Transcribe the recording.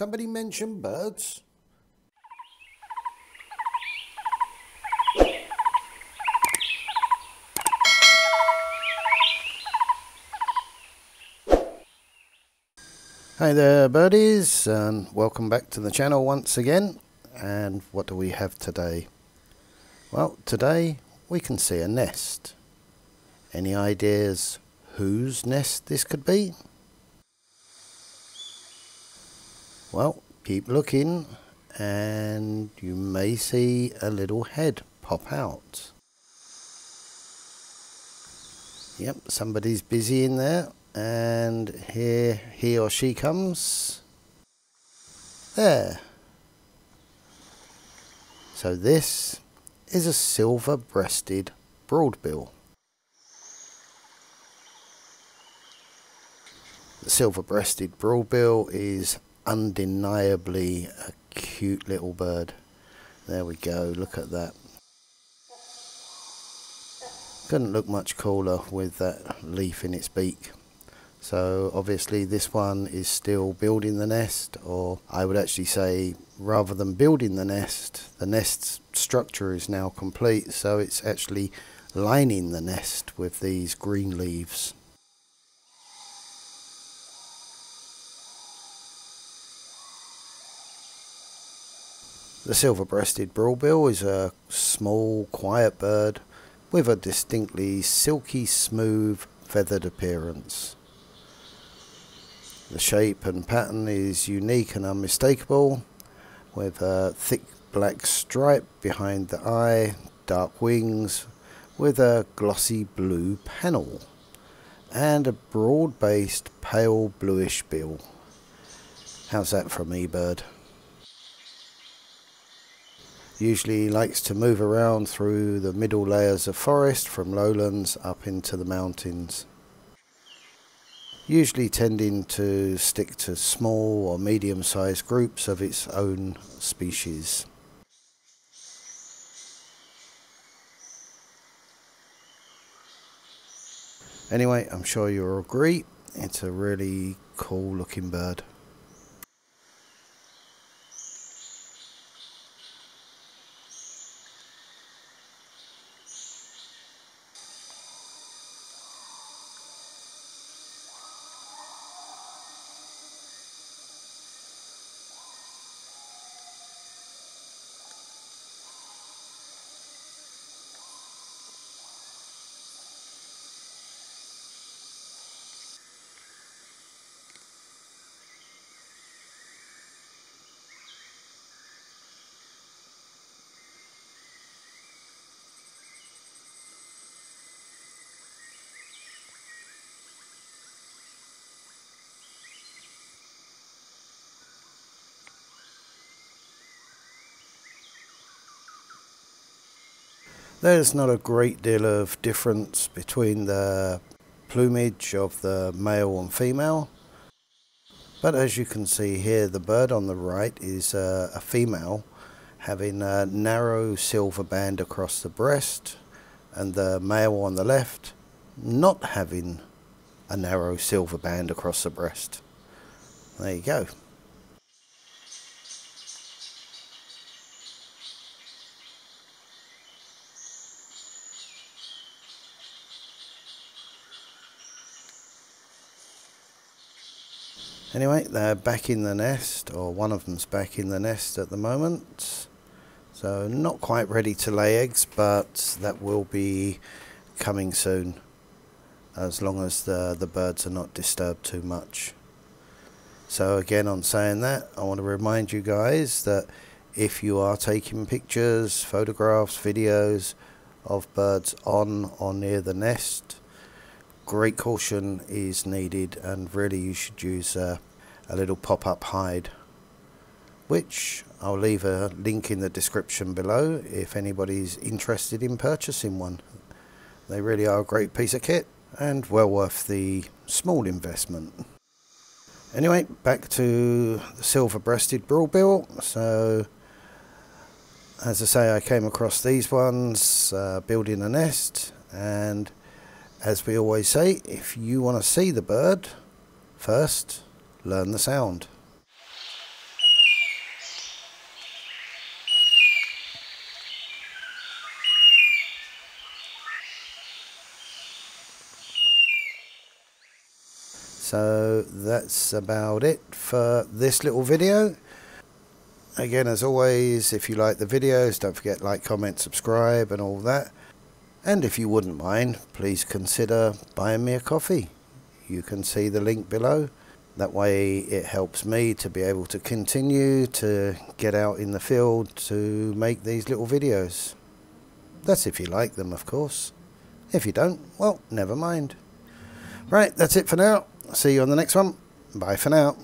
somebody mention birds? Hi there birdies and welcome back to the channel once again and what do we have today? Well today we can see a nest. Any ideas whose nest this could be? Well keep looking and you may see a little head pop out. Yep somebody's busy in there and here he or she comes. There. So this is a silver breasted broadbill. The silver breasted broadbill is undeniably a cute little bird. There we go look at that. Couldn't look much cooler with that leaf in its beak. So obviously this one is still building the nest or I would actually say rather than building the nest, the nest's structure is now complete so it's actually lining the nest with these green leaves. The silver-breasted broadbill is a small, quiet bird with a distinctly silky smooth feathered appearance. The shape and pattern is unique and unmistakable with a thick black stripe behind the eye, dark wings with a glossy blue panel and a broad based pale bluish bill. How's that for me bird? Usually likes to move around through the middle layers of forest from lowlands up into the mountains usually tending to stick to small or medium sized groups of its own species. Anyway, I'm sure you'll agree, it's a really cool looking bird. There's not a great deal of difference between the plumage of the male and female. But as you can see here, the bird on the right is uh, a female having a narrow silver band across the breast and the male on the left not having a narrow silver band across the breast. There you go. Anyway, they're back in the nest, or one of them's back in the nest at the moment. So not quite ready to lay eggs, but that will be coming soon, as long as the, the birds are not disturbed too much. So again, on saying that, I want to remind you guys that if you are taking pictures, photographs, videos of birds on or near the nest, great caution is needed and really you should use a, a little pop-up hide which I'll leave a link in the description below if anybody's interested in purchasing one. They really are a great piece of kit and well worth the small investment. Anyway, back to the silver-breasted broadbill. So, as I say, I came across these ones uh, building a nest and as we always say, if you want to see the bird, first learn the sound. So that's about it for this little video. Again, as always, if you like the videos, don't forget like, comment, subscribe and all that. And if you wouldn't mind, please consider buying me a coffee. You can see the link below. That way it helps me to be able to continue to get out in the field to make these little videos. That's if you like them, of course. If you don't, well, never mind. Right, that's it for now. See you on the next one. Bye for now.